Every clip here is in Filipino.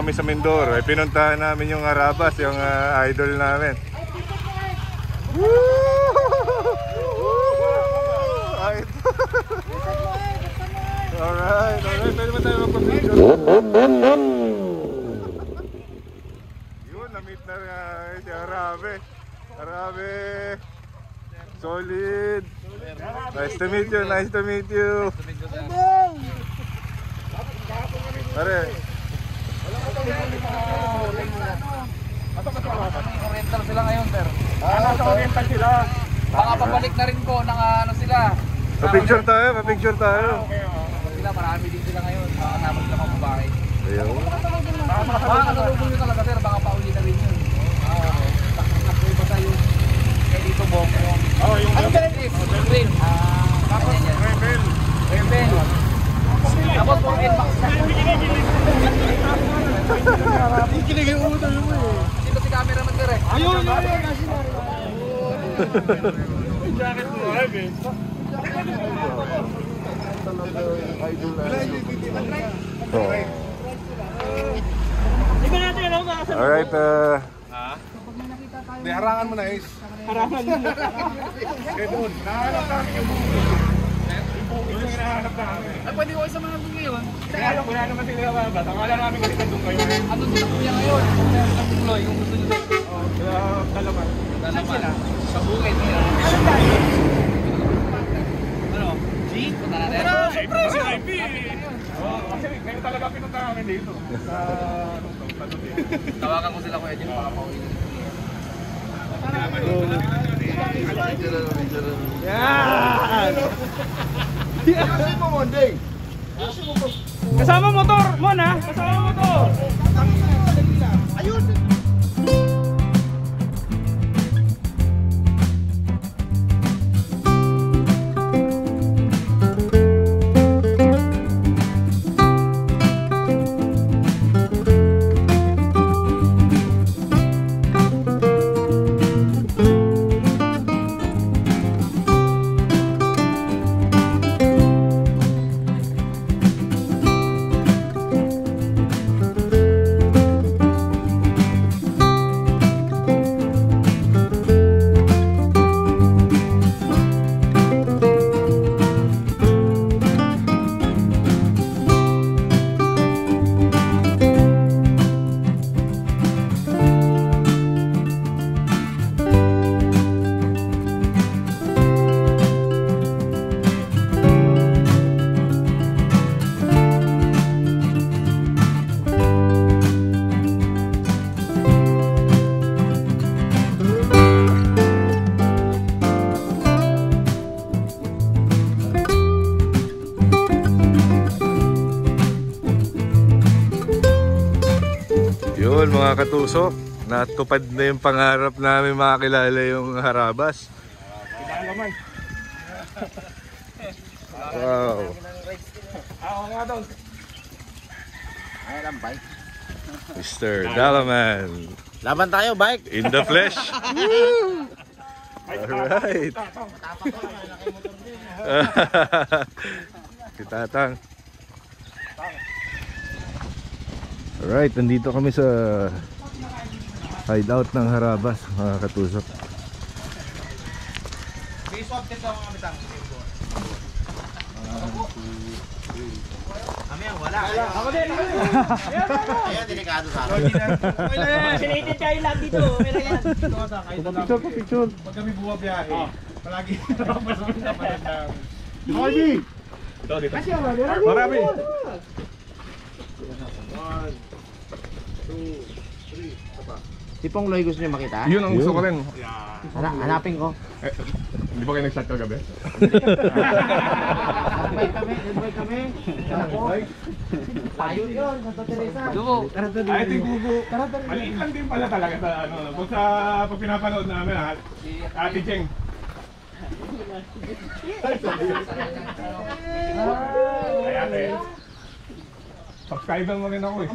kami sa Mindoro. Eh, pinuntahan namin yung Arabas, yung ah, idol namin. Alright, alright. Pwede ba tayo magpa-picture? Yun, na-meet na nga si Arabe. Arabe. Solid. Nice to meet you, nice to meet you. Pare, Oriental sila ngayon, sir. Ah, nasa oriental sila. Baka pabalik na rin po ng ah, ano sila. pa-picture tayo, pa-picture tayo. Sila, marami din sila ngayon. Baka naman sila mga babae. Ayun. Baka kasalubong nyo talaga, sir. Baka pauli na rin yun. Oo. Takbo ba tayo? Kaya dito bong. Oh, yung Ano ba. Ah, tapos... Rebel. Rebel. Tapos po, Nmax na. Kikilig yung ulo yung eh. Cameraman, sir eh. Ayun, yun, yun. Yung jacket mo, Rebel. Oh. Alright, uh, Hindi, harangan mo na, Ace. Harangan mo. Kaya doon, nahanap namin yung buko. Yung yung hinahanap namin. Ay, pwede ko isa mga doon ngayon. Kaya alam, wala naman sila mababa. Akala namin kasi nandun kayo. Ano sila kuya ngayon? Sa Puloy, kung gusto nyo doon. Kaya dalaman. Sa bukid. Ano? G? Punta natin? Siyempre, si IP. Oo, kasi talaga pinunta namin dito. Sa, anong to, sa doon eh. Tawagan ko sila kuya dyan, baka pauwi na. Kasama motor, Mon ha? Kasama motor. yun katusok. Natupad na yung pangarap namin makakilala yung Harabas. Wow. Ako nga doon. Ayan bike. Mr. Dalaman. Laban tayo, bike. In the flesh. Alright. si Tatang. Alright, nandito kami sa hideout ng Harabas, mga katusok. Swap test ako kami tang. Kami ang wala. Ako din. Ayan, delikado sa akin. Vaccinated tayo lang dito. Pero yan. Picture ko, picture. Pag kami bumabiyahe, palagi pala namin. Harvey! Ito, dito. Marami. One, two, three. Isa pa. Tipong Loy gusto niyo makita? Yun ang gusto ko rin. Hala, hanapin ko. Eh, Hindi ba kayo nag-start kagabi? Sabay kami, sabay kami. Tayo yun, Santa Teresa. Dugo. Ay, ito yung gugu. Maliit lang din pala talaga sa ano. Kung sa pag pinapanood namin ha, Ate Cheng. Ay, ate. Subscriber mo rin ako eh.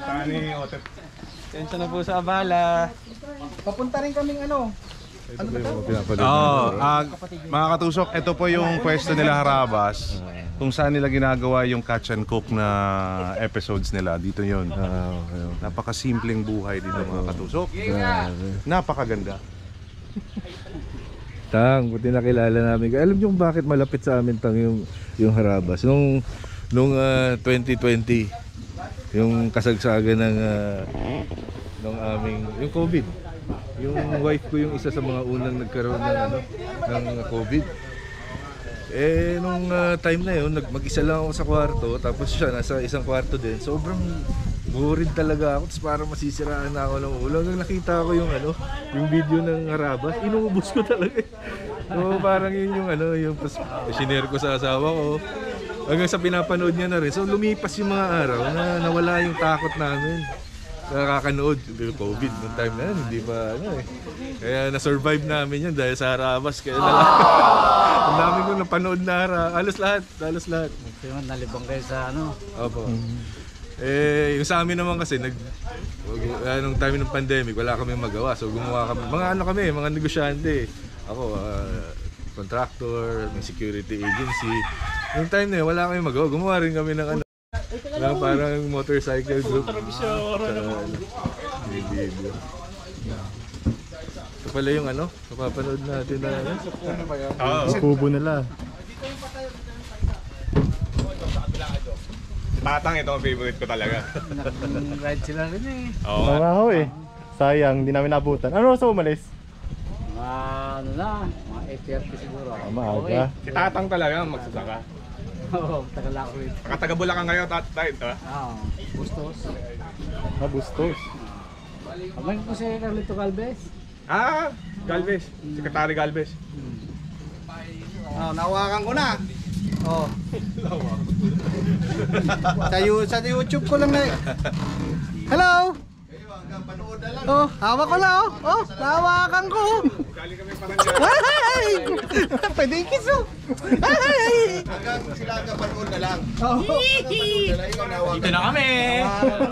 Sa ni Otet. Tensya na po sa abala. Papunta rin kaming ano, Ito po yung pinapanood. Oo, ah, mga katusok, ito po yung pwesto nila Harabas. Kung saan nila ginagawa yung catch and cook na episodes nila. Dito yun. Ah, okay. Napakasimpleng buhay dito mga katusok. Napakaganda. Tang, buti nakilala namin. Alam niyo kung bakit malapit sa amin tang yung yung Harabas nung nung ah, 2020 yung kasagsagan ng ah, ng aming yung COVID. Yung wife ko yung isa sa mga unang nagkaroon ng ano ng COVID. Eh nung ah, time na yun, mag-isa lang ako sa kwarto tapos siya nasa isang kwarto din. Sobrang worried talaga ako tapos parang masisiraan na ako ng ulo. Hanggang nakita ko yung ano, yung video ng Harabas, inuubos ko talaga. So parang yun yung ano, yung sinare ko sa asawa ko. Hanggang sa pinapanood niya na rin. So lumipas yung mga araw na nawala yung takot namin. Nakakanood, COVID nung time na yun, hindi pa ano eh. Kaya na-survive namin yun dahil sa Harabas. Kaya na Ang dami ko napanood na Harabas. Halos lahat, halos lahat. Kaya nalibang kayo sa ano. Opo. Eh, yung sa amin naman kasi, nag, anong time ng pandemic, wala kami magawa. So gumawa kami, mga ano kami, mga negosyante. Ako, ah, contractor, may security agency. Yung time na yun, wala kami magawa. Gumawa rin kami ng ano, na parang motorcycle group. Sa, may video. Ito pala yung ano, napapanood natin na ano. Oo. Kubo nila. Tatang ito ang favorite ko talaga. Nag-ride sila rin eh. Oo. Mga ho eh. Sayang, di namin nabutan. Ano oras umalis? Mga ano na, 8.30 siguro. Ah, maaga. Si Tatang talaga ang magsasaka. Oo, tagal ako rin. Nakataga Bulacan kayo, tatay. Ito. Oo, gustos. Nabustos. Kamay ko si Carlito Galvez. Ah, Galvez. Secretary Galvez. Oh, nawakan ko na. Oh. sa, sa YouTube ko lang na. Hello. Oh, hawak ko na oh. Oh, nawakan ko. Galing kami parang Ay! Pwede yung kiss oh. Ay! Hanggang sila hanggang panood na lang. Dito na kami.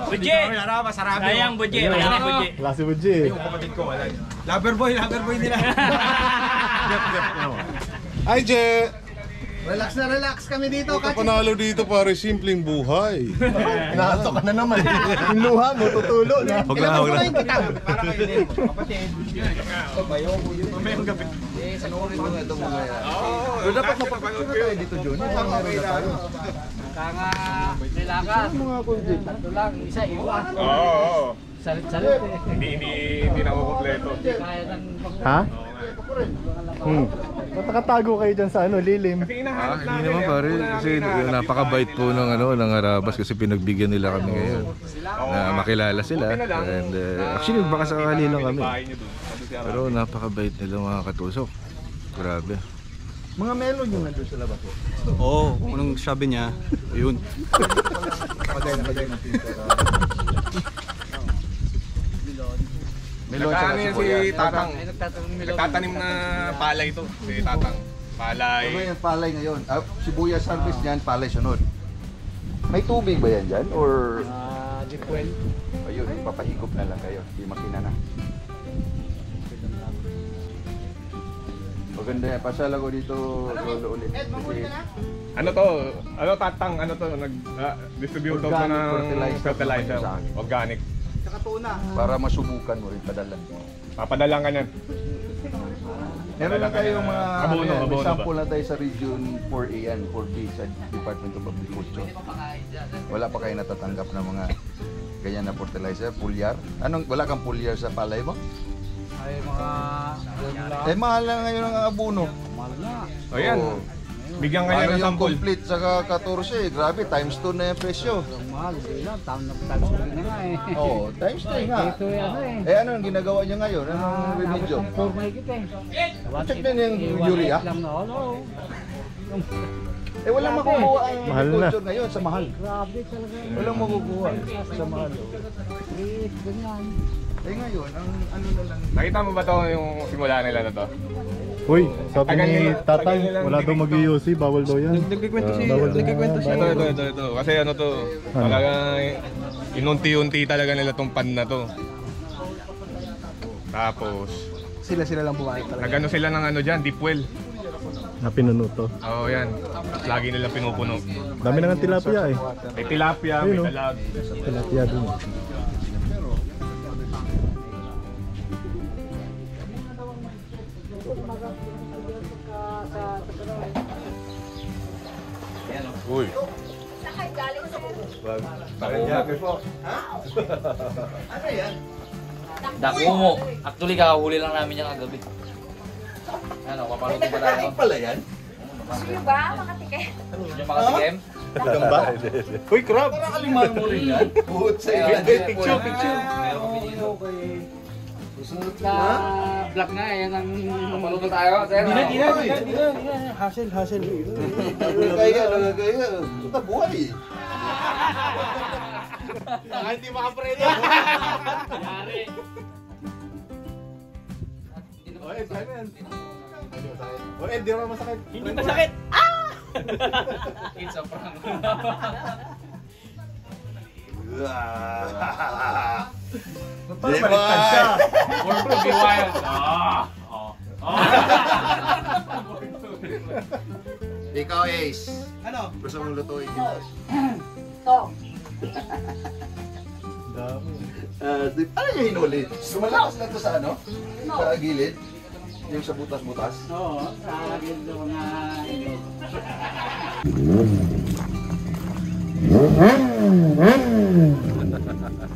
Budje. Sayang budje. Wala na budje. Klase mo, G. Loverboy, loverboy nila. Hi, Je! Relax na relax kami dito. Ito Kachi. panalo dito pare, simpleng buhay. Inaanto ka na naman. Yung luha mo, tutulo na. Huwag na, huwag na. kita. Oo, dapat mapapanood kayo. Dito Jun. Meron na tayo. Kaya nga, nilakas. Tatlo lang, isa iwan. Oo. Salit-salit eh. Hindi, hindi, hindi na ng Ha? Hmm. Nakatago kayo dyan sa ano, lilim? Kasi Ah, hinahanap hindi naman pare. Kasi napakabait po ng ano ng Arabas kasi pinagbigyan nila kami ngayon. Na makilala sila. na and uh, actually baka sakali lang kami. pero napakabait nila mga katusok. Grabe. Mga melon yung nandun sa labas. Oo, kung anong sabi niya, yun. Nagkaano yan si Tatang. Ay, nagtatanong nila. Nagtatanim na palay to. Si Tatang. Palay. Ano yung palay ngayon? Ah, sibuyas harvest niyan, palay sunod. May tubig ba yan dyan? Or Ah, di well. ayun, papahigop na lang kayo. Di makina na. Maganda yan. Pasal ako dito lolo ulit. Kasi Ano to? Ano Tatang? Ano to? Nag-distribute to Organic ng fertilizer. fertilizer. Sa akin. Organic. Para masubukan mo rin padala. Papadalang ka niyan. Meron na tayong mga Abono, ano yan, may abono ba? sample na tayo sa region 4A yan, 4B sa Department of Agriculture. Wala pa kayo natatanggap ng mga ganyan na fertilizer, pulyar. Anong wala kang pulyar sa palay mo? Ay, mga... Eh mahal na ngayon ang abono. Mahal na. O yan. Bigyan ka niya Ano ng yung sample. complete sa 14, grabe, times 2 na yung presyo. Ang mahal, hindi lang. Tama na times ko na nga eh. Oo, oh, times 2 nga. Ito eh, ano eh. Eh ano ang ginagawa niya ngayon? Anong remedyo? Tapos ng four mahigit eh. Check na yung Eh, urea. lang na, ano. Eh walang makukuha ang Mahal na. agriculture ngayon sa mahal. Grabe talaga. Walang makukuha sa mahal. Wait, ganyan. Eh ngayon, ang ano na lang Nakita mo ba to yung simula nila na to? Uy, sabi ni tatay, wala daw mag-iossi, bawal daw yan. Nagkikwento si, bawal daw. nagkikwento siya. Ito, ito, ito, ito. Kasi ano to, talaga inunti-unti talaga nila tong pan na to. Tapos, sila-sila lang bumayad talaga. Nagano sila ng ano dyan, deep well. Na pinunuto. Oo, yan. Lagi nila pinupuno. Dami na ng tilapia eh. May tilapia, may Ayun, oh. Tilapia dun. Dakumo. Actually, kakahuli lang namin yung kagabi. Ano, papaluto ba tayo? pala yan? Sino ba? Makatikim? Yung mga tikim? Gamba? Uy, crab! Kaliman mo rin yan. Picture, picture. Susunod na vlog na, yan ang papaluto tayo. Sir, Di na, di na, di na, di na. Hassle, hassle. Nagagaya, nagagaya. Ito buhay. Hindi makapreno. Yari. O, Ed, saan yan? O, Ed, di naman masakit. Hindi masakit. It's a prank. Parang baliktad siya. Born to be wild. Ah. Oh. Oh. Ikaw, Ace. Ano? Gusto mong lutuin dito? To. Dami. Uh, ano yung hinuli? Sumalakas na to sa ano? Sa gilid? Yung sa butas-butas? Oo, sa gildo na ilog.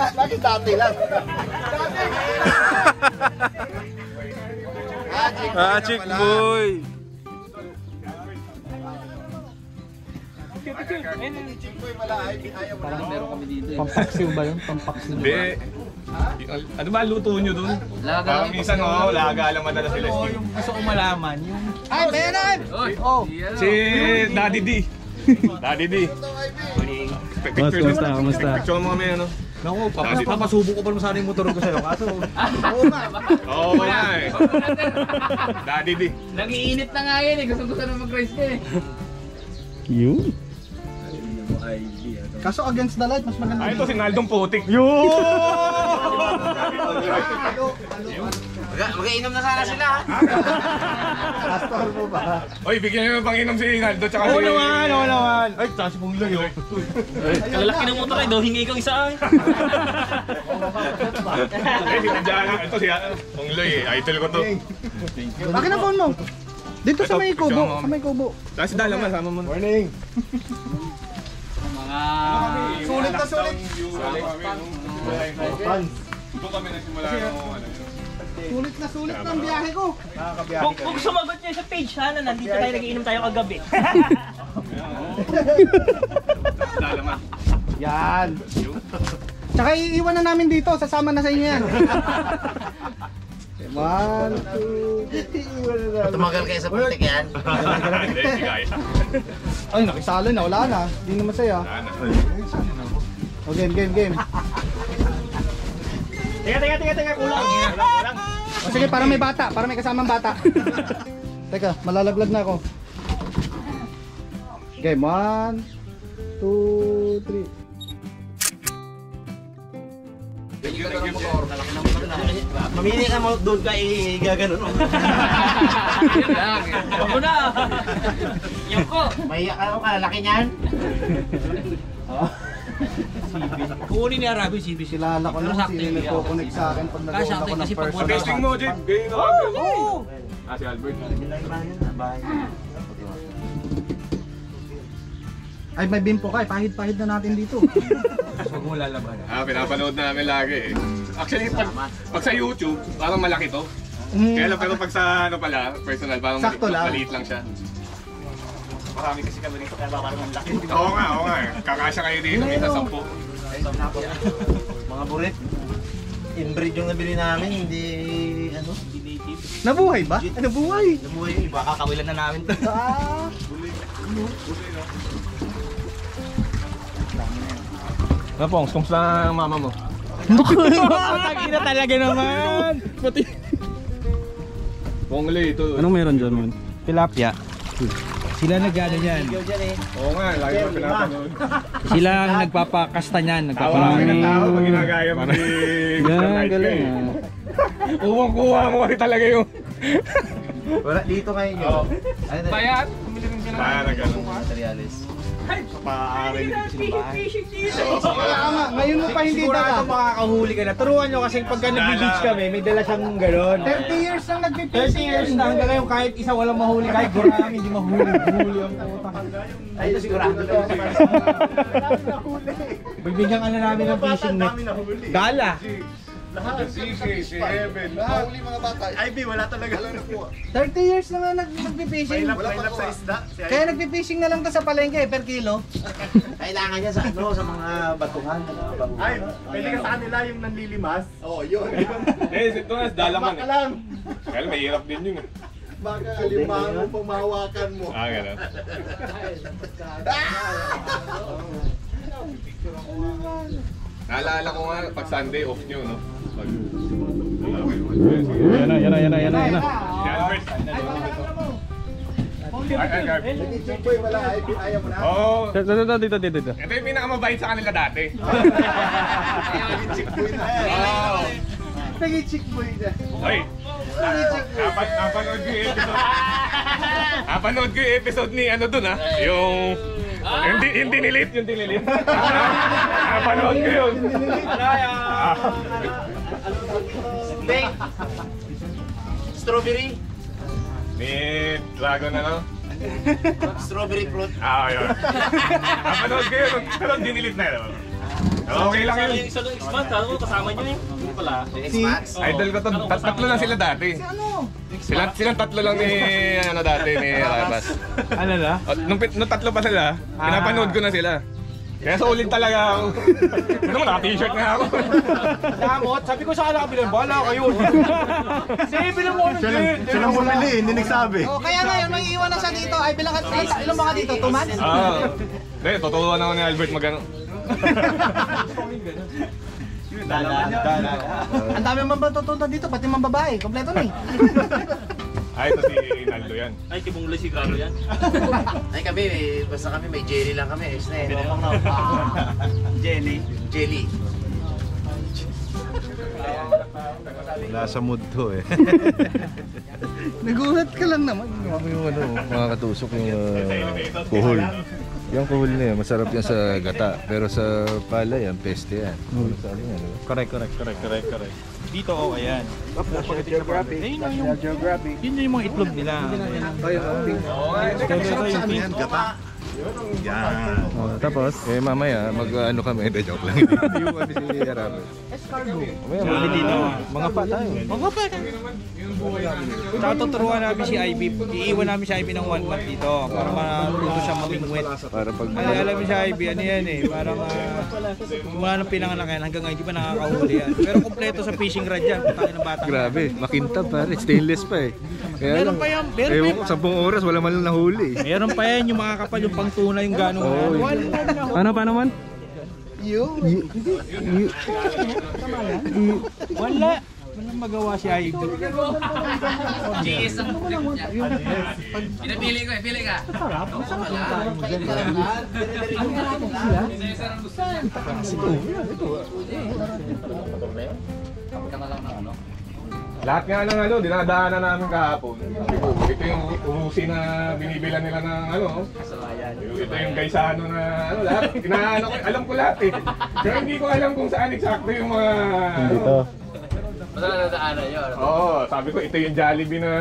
Lagi dati lang. Ah, chick boy. Parang meron kami dito eh. Pampaksiw ba yun? Pampaksiw. Hindi. Yung- Ano ba luto nyo dun? Laga Parang lang minsan, oo, laga lang madala sila. Steve. Gusto ko malaman yung Ay, bayanan! Oy, Oh. Si Daddy D. Daddy D. Picture, kumusta, kumusta? Picture mo kami, ano? Naku, Daddy D. papasubo ko pa naman sana yung motor ko sa'yo. Kaso, Oo, oh, nga eh. Daddy D. Nagiinit na nga yan eh. Gusto gusto na mag-race ka eh. yun. Kaso against the light, mas maganda. Ay, ito si Naldong Putik. Yun! Mag-iinom na sana sila. Pastor mo ba? Oy, bigyan nyo ng panginom si Naldo tsaka Oo si... naman, oo naman. Ay, tsaka si Pungloy, oh. Kalalaki ng motor ay daw, hingi ikaw isa ay. Eh, si Tadjana. Ito si ano, Pongloy eh. Idol ko to. Akin ang phone mo. Dito sa Ito, may kubo, sa may kubo. Tsaka si Dalaman, sama mo na. Morning. Mga... Sulit na sulit. Fans. Doon kami nagsimula ng ano yun. Sulit na sulit ng biyahe ko. Nakakabiyahe Kung, kung sumagot niya sa page ha, na nandito tayo nagiinom tayo kagabi. Dalaman. Yan. Tsaka iiwan na namin dito, sasama na sa inyo yan. One, two. Tumagal kayo sa putik yan. Hindi, hindi kaya. Ay, nakisalo na, wala na. Hindi na masaya. O, game, game, game. Teka, teka, teka, teka, kulang. Kulang, kulang. O, sige, para may bata, para may kasamang bata. Teka, malalaglag na ako. Game, one, two, three. Mamili ka mo doon ka igaganon. Yun lang. Ako na. Yung ko. Mahiya ka ako, kalalaki niyan. Kukunin ni Arabi si BC. Kilala ko sakto sino nagko-connect sa akin pag nag-on ako ng personal. Testing mo, Jib. Gay na Oo. Ah, si Albert. Ay, may bimpo ka eh. Pahid-pahid na natin dito. Ah, pinapanood namin lagi eh. Actually, pag, pag sa YouTube, parang malaki to. Kaya lang, pero pag sa ano pala, personal, parang Sakto lang. maliit lang siya. Marami kasi kami dito, kaya parang ang laki. Oo nga, oo nga. Kakasya kayo dito, minsan sampu. Mga burit. Inbreed yung nabili namin, hindi ano. Nabuhay ba? Ay, nabuhay. Nabuhay yung iba, kakawilan na namin to. Ano Pongs, kumusta ang mama mo? Tagina talaga naman. Pati. Pongle, ito. Anong meron dyan, man? Tilapia. Sila nagano niyan. Oo nga, lagi mo pinapanood. Sila ang nagpapakasta niyan, Tawa kami ng tao pag ginagaya mo ni Yan, galing. Uwang-kuha mo kasi talaga yung... Wala, dito ngayon yun. Ano Bayad na gano'n. Materialis. Paaari dito sa bahay. Tama, ngayon mo pa hindi Sigurado dala. makakahuli ka na. Turuan nyo kasi pagka nag-beach kami, may dala siyang gano'n. 30 years nang 30 nagpipishing. years na hanggang ngayon kahit isa walang mahuli, kahit gurami hindi mahuli. Huli ang puta. Ay, ito sigurado lang. Bibigyan ka na namin ng fishing net. Gala. Si Sisi, si Evan, lahat. 30 years na nga nag nagpipishing. Mailap sa isda. Kaya nagpipishing na lang to sa palengke eh, per kilo. Kailangan niya sa ano, sa mga batuhan. Ay, Pwede ka sa kanila yung nanlilimas? Oo, yun. eh, ito nga, dalaman eh. lang. Kaya mahirap din yun eh. Baka alimahan mo pamahawakan mo. Ah, gano'n. Naalala ko nga, pag Sunday off nyo, no? Pag... Yan na, yan na, yan na, yan na, yan na. Oo. Dito, dito, dito, dito. Ito yung pinakamabait sa kanila dati. Oo. Naging chick boy na. Hoy! Napan napanood ko yung episode. Napanood ko yung episode ni ano dun ha. Yung... Yung, di, yung dinilit, yung dinilit. Napanood ko yun. Ah. Pink. Strawberry. Ni Dragon ano? Strawberry fruit. Ah, yun. Napanood ko yun. Pero dinilit na yun. Okay lang yun. Isa ng X-Man, ano kasama niyo eh. Hindi pala. Idol ko to. Tat- tatlo lang sila dati. Sila, silang tatlo lang ni ano dati ni Rabas. Ano na? Nung, nung tatlo pa sila, pinapanood ko na sila. Kaya sa ulit talaga ako. Ano mo, naka-t-shirt na ako. Damot, sabi ko sa kanila kabilang, bahala kayo. Sige, bilang mo ng din. Silang bumili, hindi nagsabi. Oh, kaya ngayon, may iwan na siya dito. Ay, bilang ka, ilan ba ka dito? Two months? Oo. Hindi, tuturuan ako ni Albert magano. Ang dami mga matutunan dito, pati mga babae. Kompleto na eh. Ay, ito si Naldo yan. Ay, tibong sigaro yan. Ay kami, eh, basta kami may jelly lang kami. Is na eh. Jelly. Jelly. Nasa mood to eh. Nagulat ka lang naman. yung ano, mga katusok yung uh, kuhol. Yung kuhol na yan, masarap yan sa gata. Pero sa pala yan, peste yan. Sa ano? Correct, correct, correct, correct, correct. Dito, oh, ayan. Geography. Ayun na yung, yun yung mga itlog nila. Ito, ito, yung pink. Oh, tapos, eh mamaya, mag ano kami, hindi joke lang. Hindi yung kami si Arabe. Mamaya, Sabi dito. mga pa tayo. Mga pa. Tsaka tuturuan namin si Ivy. Iiwan namin si Ivy ng one month dito para matuto siya mamingwit. Para pag Ay, alam mo si Ivy, ano yan eh, parang uh, mula nung pinanganak yan hanggang ngayon, di pa nakakahuli yan. Pero kompleto sa fishing rod yan, putangin ng bata. Grabe, makintab pare, stainless pa eh. Kaya Meron pa yan, meron pa ko, 10 oras, wala man lang nahuli. eh. Meron pa yan, yung makakapal, yung pangtuna, yung gano'ng Oo, ano. yun. Wala na ako. Paano, paano man? Wala. Walang magawa si Ivy. Pinapili ko eh, pili ka. Lahat nga ng ano, dinadaanan namin kahapon. Ito yung urusi na binibilan nila ng ano. Ito yung gaysano na ano, lahat. Inaano ko, alam ko lahat eh. Pero hindi ko alam kung saan eksakto yung mga... Dito. Basta nadaanan yun. Oo, sabi ko ito yung Jollibee na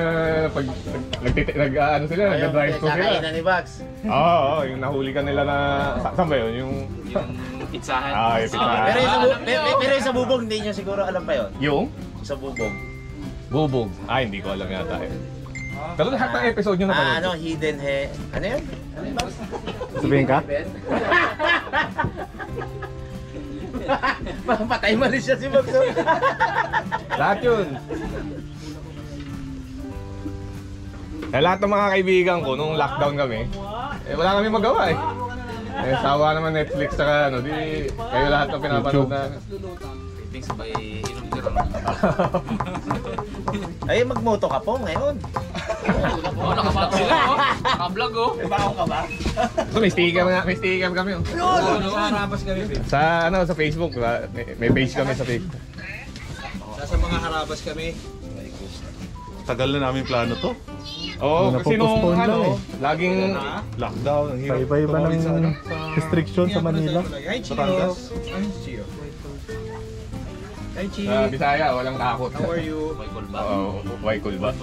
pag nag, nag, ano sila, nag-drive ko sila. Kainan ni Bax. Oo, oo, yung nahuli ka nila na, sa, saan ba yun? Yung, Pitsahan. ah, yung pizza. Pero yung sa, bu- pero, yung sa bubog, hindi nyo siguro alam pa yon. Yung? Sa bubog. Bubog. Ah, hindi ko alam yata eh. Pero lahat ng episode nyo na Ah, ano, hidden he... Ano yun? Sabihin ka? Patay mali siya si Magso. Lahat yun. Eh, lahat ng mga kaibigan ko, nung lockdown kami, eh, wala kami magawa eh. Eh, sawa naman Netflix saka ano, di kayo lahat ng pinapanood na. Thanks ba inom ka ron? Ay, magmoto ka po ngayon. Oo, nakabat sila oh. Nakablog oh. Baon ka ba? So, may sticker nga, may sticker kami. oh. Harabas kami. Sa ano, sa Facebook, diba? may, may page kami sa Facebook. Sa mga harabas kami. Tagal na namin plano to. Oo, Ano, kasi nung postpone lang ano, eh. laging Lockdown, ang hirap. Paiba-iba tumawid ano, ng sa- restriction sa Manila. Hi, Chio. Batangas. Hi. Hi, Chi. sa Bisaya, walang takot. How are you? Oo, why cool ba?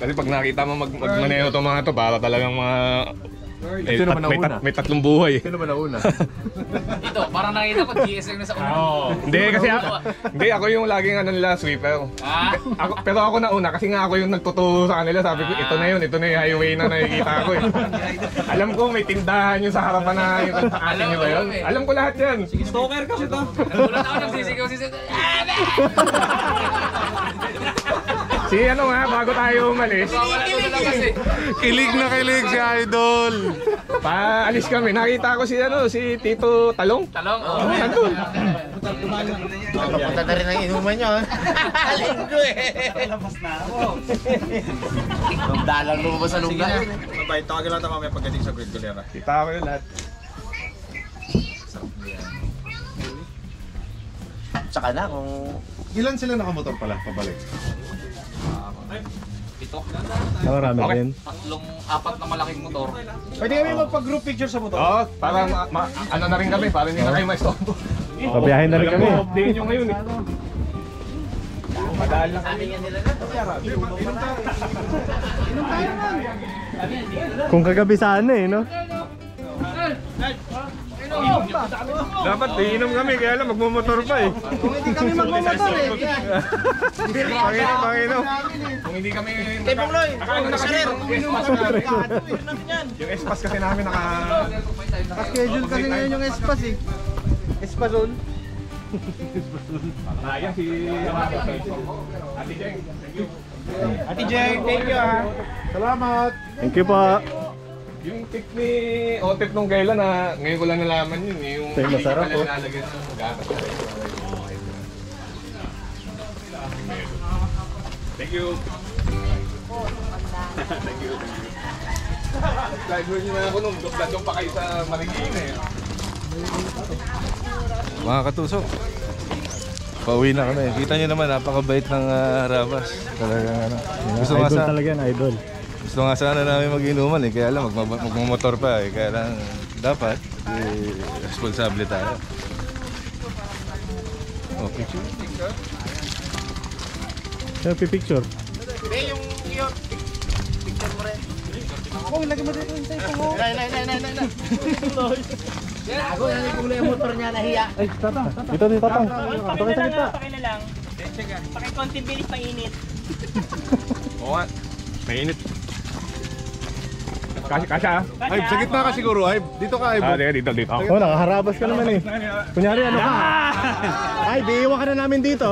Kasi pag nakita mo mag magmaneho to mga to, para talagang mga may, Sino ba tat- may, nauna? tat- may tatlong buhay. Sino ba nauna? Ito, parang nakita ko GSM na sa una. Hindi kasi ako, hindi ako yung laging ano nila sweeper. Ah? Ako, pero ako nauna kasi nga ako yung nagtuturo sa kanila. Sabi ko, ito na yun, ito na yung highway na nakikita ko eh. Alam ko may tindahan yung sa harapan na yung atin nyo ba yun? Alam ko lahat yan. Stalker ka ba? Nagulat ako nagsisigaw si Seth. Si ano nga, bago tayo umalis, Wala ko lang kasi. kilig na kilig si Idol! paalis kami. Nakita ko si ano, si Tito Talong. Talong. Oh. Nandun. Papunta na rin ang inuman nyo. Linggo eh. Labas na ako. Dalang lumabas sa lugar. Mabait, tawagan lang tayo mamaya pagdating sa grid kulera. Kita ko yun lahat. Tsaka na kung Ilan sila nakamotor pala, pabalik? Pito. Nakarami Okay. din. Tatlong, apat na malaking motor. Pwede kami magpag-group picture sa motor. Oo, para ma, ma- ano na rin kami, para hindi na kayo ma-stop. Pabiyahin na rin kami. day nyo ngayon eh. Madaan lang. Na. Kung kagabi sana eh, no? Dapat iinom kami, kaya lang magmumotor pa eh. Kung hindi kami magmumotor eh. Panginoon, Panginoon. Kung hindi kami... Tepong Loy! Nakaano na kasi yung espas namin. Yung espas kasi namin naka... Schedule kasi ngayon yung Espas eh. Espazon. Sayang si... Ate Jeng. Thank you. Ate Jeng, thank you ah. Salamat! Thank you po. Yung tip ni Otep nung kailan na ngayon ko lang nalaman yun eh, yung Ito yung masarap, pala oh. nilalagyan ng gatas. Thank you. Thank you. Rule nyo na ako nung doon pa kayo sa Marikina eh. Mga katusok, pauwi na kami. Kita nyo naman, napakabait ng ah, Harabas. Talagang ano. Gusto nga, idol sa, talaga yan, idol. Gusto nga sana namin mag-inuman eh. Kaya lang, magma- magmamotor pa eh. Kaya lang, dapat, eh, responsable tayo. Oh, picture. Kaya pipicture. Gago, yan yung kulay motor niya nahiya. Dito, dito, tang. Dito kayo sa gitna. lang. Pakikonting bilis mainit. Oo nga. Mainit. Kasi, kasi ah. Ay, sa gitna ka siguro, ay. Dito ka, ay. Ah, dito, dito, dito. Oh, nakaharabas ka naman eh. Kunyari ano ka? Ay, di iwan ka na namin dito.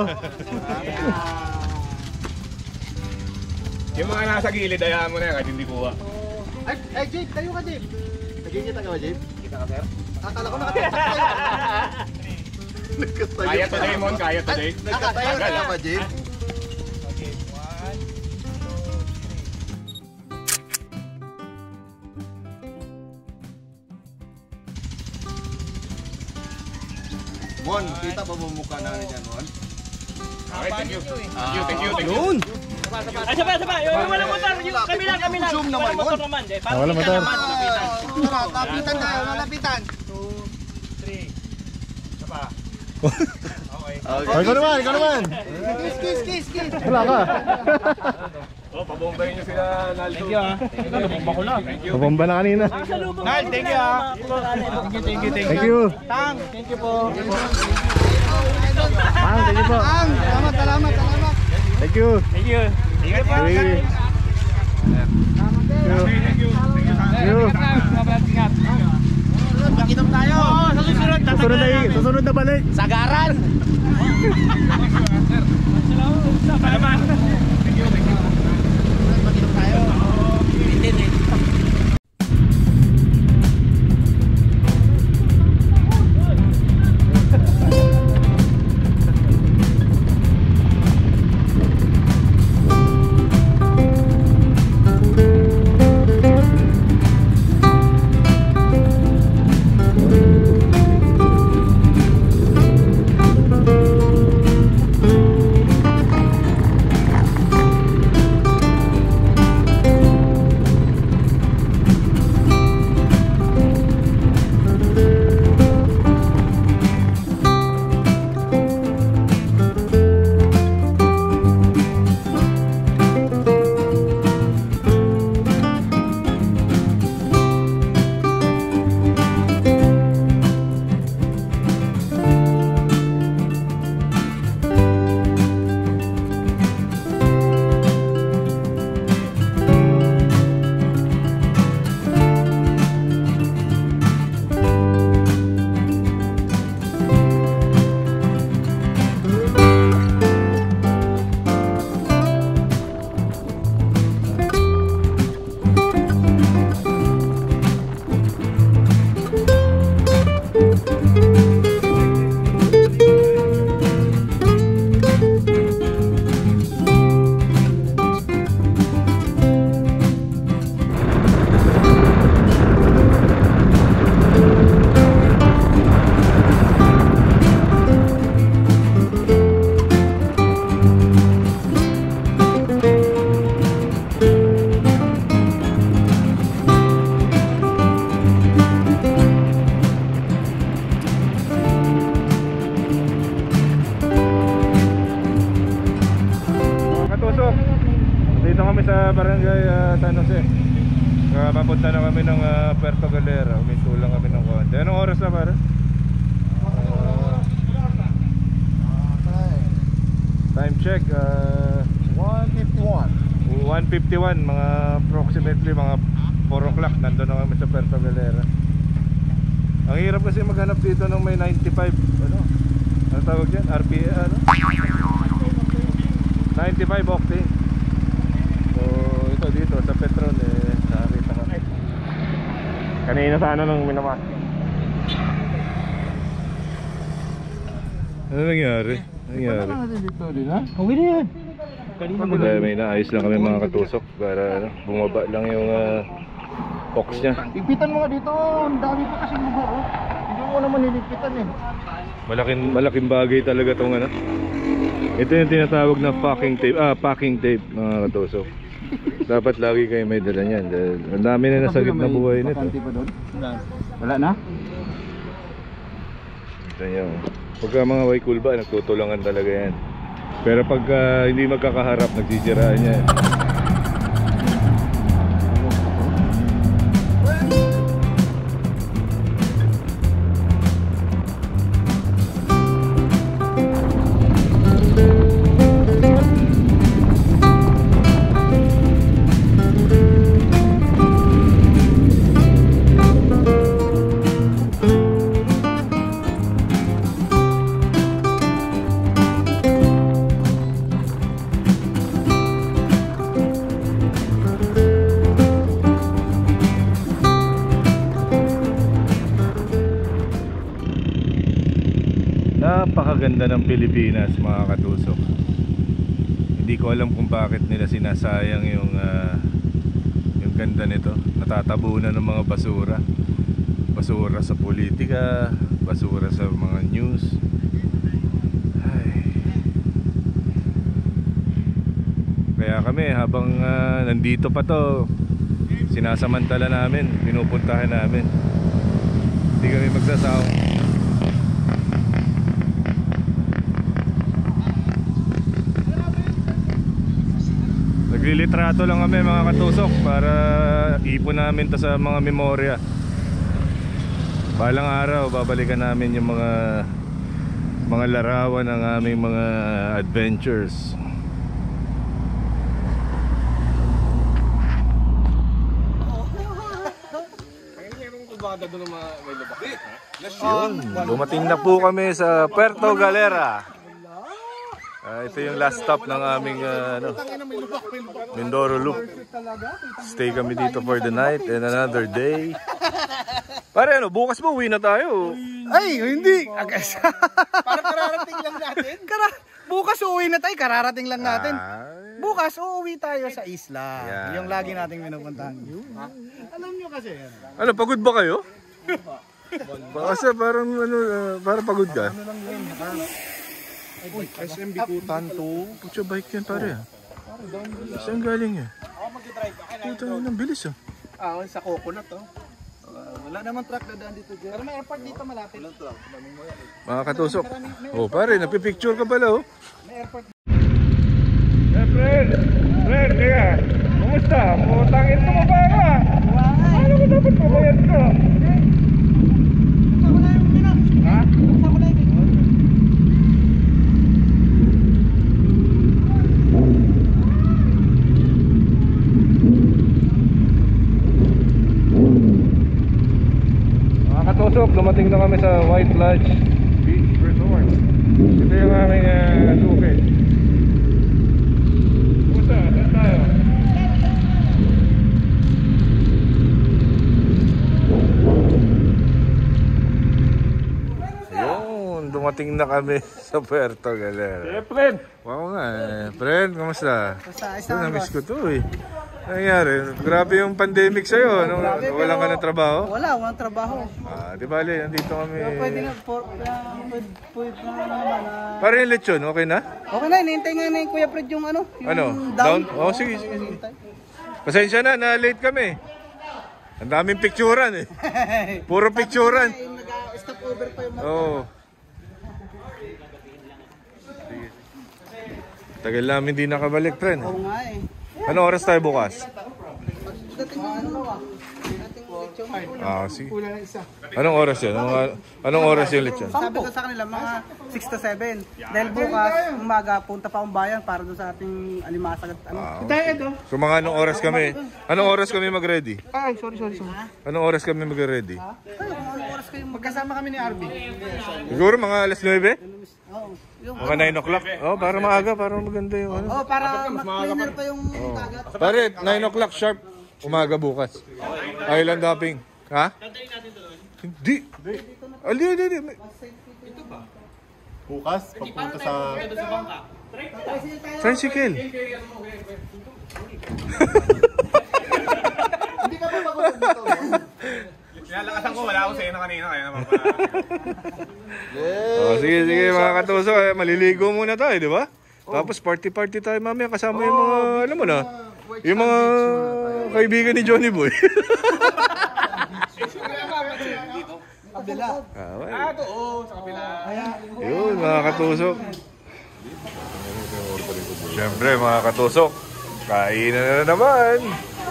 Yung mga nasa gilid, ayahan mo na yan kahit hindi kuha. Ay, ay, Jade, tayo ka, Jade. Nagkikita ka ba, Jade? Kita ka, sir? Akala ko nakatayo tayo. Kaya today, Mon, kaya today. Nakatayo ka ba, Jade? Bon, kita pa mo mukha na niyan, Bon? Okay, thank you. Thank you, thank you, thank you. Ay, sabay, sabay. Yung, walang motor. Yung kami lang, kami lang. Zoom naman, Walang motor naman. Eh, Ah, walang motor. Lapitan tayo, lalapitan. Oh, ikaw naman, ikaw naman. Kiss, kiss, kiss, kiss. Wala ka. Oh, pabombayin niyo sila, Naldo. Thank you, ah. Nabomba ko lang. Thank you. Pabomba na kanina. Nal, thank you, ah. Thank you, thank you, thank you. Thank you. Tang, thank you po. Ang, thank you po. Ang, salamat, salamat, salamat. Thank you. Thank you. Thank you. Thank you. Thank you. Mag-inom tayo. Oo, sa susunod. Susunod na, susunod na balik. Sagaran. Salamat. Mag-inom tayo. Bitin eh. Katusok. Time check. Uh, 151. 151. Mga approximately mga 4 o'clock. Nandun na kami sa Puerto Galera. Ang hirap kasi maghanap dito ng may 95. Ano? Ano tawag dyan? RPA? Ano? 95 octane. So ito dito sa Petron eh nakita ko. Kanina sana nung minamas. Ano nangyari? Ano nangyari? Okay na yan. Dahil may naayos lang kami mga katusok para ano, bumaba lang yung uh, box niya. Ligpitan mo nga dito. Ang dami pa kasi lugo. oh. Hindi mo naman niligpitan eh. Malaking malaking bagay talaga tong ano. Ito yung tinatawag na packing tape, ah packing tape mga katusok. Dapat lagi kayo may dala niyan dahil ang dami na nasagip na buhay nito. Wala na? Ito nyo. Pagka mga Waikulba, nagtutulangan talaga yan. Pero pagka hindi magkakaharap, nagsisiraan yan. Napakaganda ng Pilipinas mga katusok. Hindi ko alam kung bakit nila sinasayang yung ah, yung ganda nito. Natatabunan ng mga basura. Basura sa politika, basura sa mga news. Ay. Kaya kami habang ah, nandito pa to, sinasamantala namin, pinupuntahan namin. Hindi kami magsasawa. Naglilitrato lang kami mga katusok para ipon namin to sa mga memorya. Balang araw babalikan namin yung mga mga larawan ng aming mga adventures. Yun, dumating na po kami sa Puerto Galera. Ah, ito yung last stop ng aming ah, ano, Mindoro Loop. Stay kami dito for the night and another day. Pare ano, bukas mo uwi na tayo. Ay, hindi. Parang kararating lang natin. Kara bukas uuwi na tayo, kararating lang natin. Bukas uuwi tayo sa isla. Yan. Yung lagi nating pinupuntahan. Alam nyo kasi. Ano, pagod ba kayo? Kasi parang ano, ah, parang pagod ka. SMB Kutan to. Pucha bike yan pare ah. Saan galing yan? Puta ng bilis ah. Ah, sa coconut to. wala naman truck na daan dito dyan. Pero may airport dito malapit. Mga katusok. Oh pare, napipicture ka pala oh. May airport Eh, friend! Friend, teka! Kumusta? Putangin ko mo ba ka? Ano ko dapat pabayad ko? Ha? Katusok, dumating na kami sa White Lodge Beach Resort. Ito yung aming uh, suki. Kumusta? Saan tayo? Yun, dumating na kami sa Puerto Galera. Eh, friend! Wow nga eh. Friend, kamusta? Basta, Ito, na-miss ko to eh. Ano nangyari? Grabe yung pandemic sa'yo. Ano, walang ka ng trabaho? Wala, walang trabaho. Ah, di bali, nandito kami. Pwede na, for, uh, pwede, pwede na naman. ah. Pare yung lechon, okay na? Okay na, hinihintay nga na yung Kuya Fred yung ano, yung Ano? down. Oh, sige, sige, sige. Pasensya na, na-late kami. Ang daming picturan eh. Puro picturan. Yung nag-stop over pa yung mga Oo. Tagal namin di nakabalik, friend. Oo nga eh. Anong oras tayo bukas? Ano ah. Ah, sige. Anong oras yun? Anong, anong oras yung lechon? Sabi ko sa kanila mga 6 to 7. Dahil bukas, umaga, punta pa akong bayan para doon sa ating alimasag at ano. Ah, So mga anong oras kami? Anong oras kami mag-ready? Ay, sorry, sorry, sorry. Anong oras kami mag-ready? Kung anong oras kayo magkasama kami ni Arby. Siguro mga alas 9? Oo. Yung, Mga 9 o'clock? Oh, para maaga, para maganda yung ano. oh, para mag-cleaner pa yung dagat. Pare, 9 o'clock sharp. Umaga bukas. Island hopping. Ha? Hindi. Ali, ali, ali. Bukas, pagpunta sa... Tricycle. Hindi ka pa pagod dito. Nilalakasan ko, wala ako sa na kanina kaya naman Oh, sige, sige mga katusok. eh, Maliligo muna tayo, di ba? Tapos party-party tayo mamaya kasama yung mga, alam mo na, yung mga kaibigan ni Johnny Boy. Kabila. ah, well. Ah, oo, sa kapila. Yun, mga katusok. Siyempre, mga katusok, kainan na naman.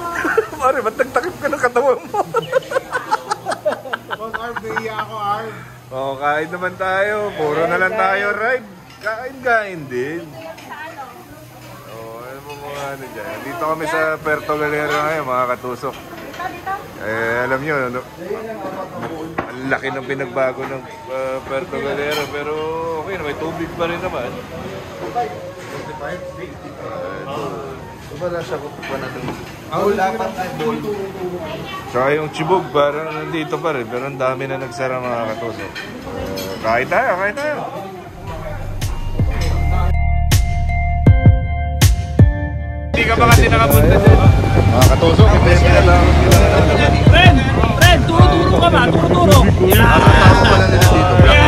Pare, ba't nagtakip ka ng katawan mo? Naiya ako Arb. Oo, kain naman tayo. Puro na lang tayo ride. Kain-kain din. Oo, ano mga ano dyan. Dito kami sa Puerto Galera ngayon, mga katusok. Eh, alam nyo, ano, ang laki ng pinagbago ng uh, Puerto Galera. Pero okay na, may tubig pa rin naman. Wala siya kukuha natin. Wala pa tayo. Tsaka yung chibog, parang nandito pa rin. Pero ang dami na nagsara mga katusok. Uh, kain tayo, kain tayo. Hindi ka ba kasi nakapunta dyan? Mga yung kailangan kailangan natin. Friend! Friend! Turo-turo ka ba? Turo-turo! Yan!